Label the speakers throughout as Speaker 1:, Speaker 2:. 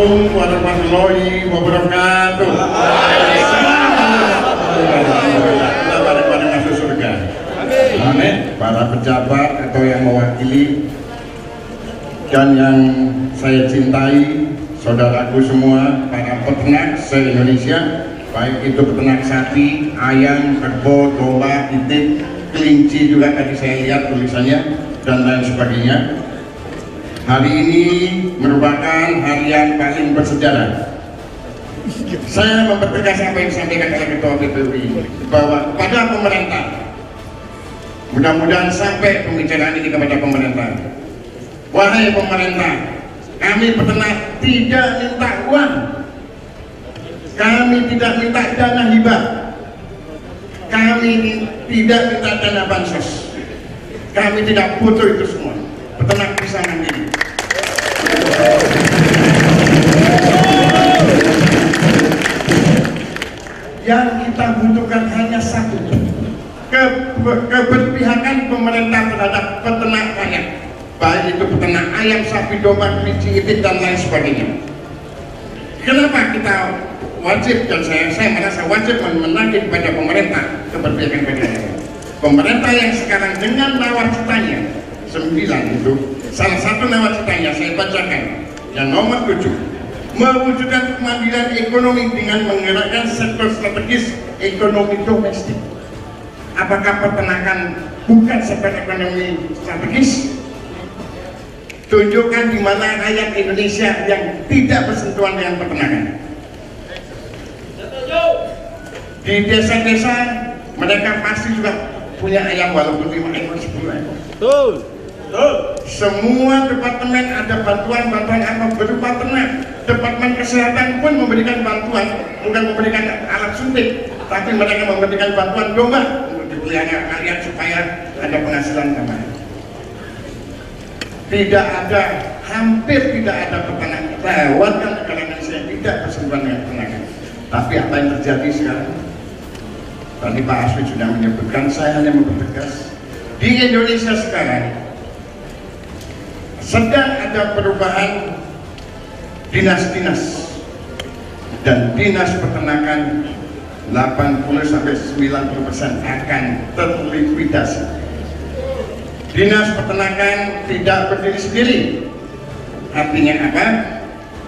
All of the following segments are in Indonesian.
Speaker 1: Assalamualaikum warahmatullahi wabarakatuh. Pada masuk surga. Amin. Para pejabat atau yang mewakili dan yang saya cintai, saudaraku semua, para peternak se-Indonesia, baik itu peternak sapi, ayam, kerbau, domba, itik, kelinci juga tadi saya lihat tulisannya dan lain sebagainya. Hari ini merupakan hari yang paling bersejarah. Saya mempertegas apa yang disampaikan oleh Ketua PPUI bahwa kepada pemerintah, mudah-mudahan sampai pembicaraan ini kepada pemerintah. Wahai pemerintah, kami peternak tidak minta uang, kami tidak minta dana hibah, kami tidak minta dana bansos, kami tidak butuh itu semua. Peternak bisa mandiri. Yang kita butuhkan hanya satu, ke, keberpihakan pemerintah terhadap peternak rakyat, baik itu peternak ayam, sapi, domba, kelinci, itik dan lain sebagainya. Kenapa kita wajib dan saya saya merasa wajib menagih kepada pemerintah keberpihakan pada rakyat. Pemerintah yang sekarang dengan nawacitanya sembilan itu salah satu nawacitanya saya bacakan yang nomor tujuh mewujudkan kemandirian ekonomi dengan menggerakkan sektor strategis ekonomi domestik. Apakah peternakan bukan sektor ekonomi strategis? Tunjukkan di mana rakyat Indonesia yang tidak bersentuhan dengan peternakan. Di desa-desa mereka pasti juga punya ayam walaupun lima ekor sepuluh ekor.
Speaker 2: Betul.
Speaker 1: Semua departemen ada bantuan-bantuan apa berupa ternak. Departemen kesehatan pun memberikan bantuan, bukan memberikan alat suntik, tapi mereka memberikan bantuan domba untuk dipelihara rakyat supaya ada penghasilan tambahan. Tidak ada, hampir tidak ada peternak lewatkan negara Indonesia yang tidak bersentuhan dengan peternakan. Tapi apa yang terjadi sekarang? Tadi Pak Aswi sudah menyebutkan, saya hanya mempertegas di Indonesia sekarang sedang ada perubahan dinas-dinas dan dinas peternakan 80 sampai 90 persen akan terlikuidasi. Dinas peternakan tidak berdiri sendiri. Artinya apa?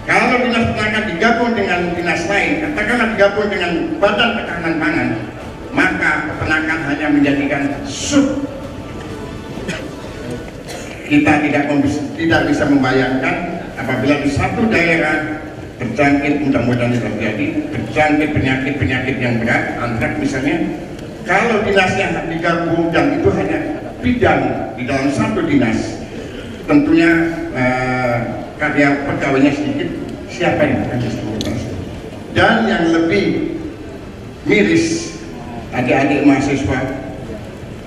Speaker 1: Kalau dinas peternakan digabung dengan dinas lain, katakanlah digabung dengan Badan Ketahanan Pangan, maka peternakan hanya menjadikan sub kita tidak tidak bisa membayangkan apabila di satu daerah terjangkit mudah-mudahan tidak terjadi terjangkit penyakit-penyakit yang berat antrak misalnya kalau dinasnya digabung dan itu hanya bidang di dalam satu dinas tentunya eh, karya pegawainya sedikit siapa yang akan bisa dan yang lebih miris adik-adik mahasiswa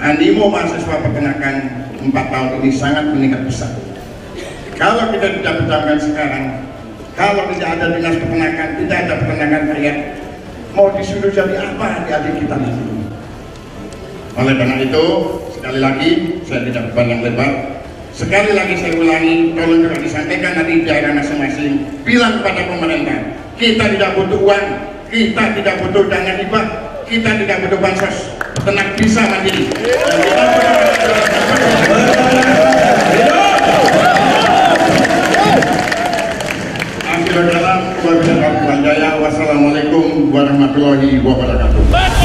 Speaker 1: animo mahasiswa peternakan empat tahun ini sangat meningkat besar. Kalau kita tidak berjalan sekarang, kalau tidak ada dinas peternakan, tidak ada peternakan rakyat, mau disuruh jadi apa adik-adik kita nanti? Oleh karena itu, sekali lagi saya tidak berpanjang lebar. Sekali lagi saya ulangi, tolong juga disampaikan nanti di daerah masing-masing. Bilang kepada pemerintah, kita tidak butuh uang, kita tidak butuh dana hibah, kita tidak butuh bansos tenang bisa mandiri dan. Wassalamualaikum warahmatullahi wabarakatuh.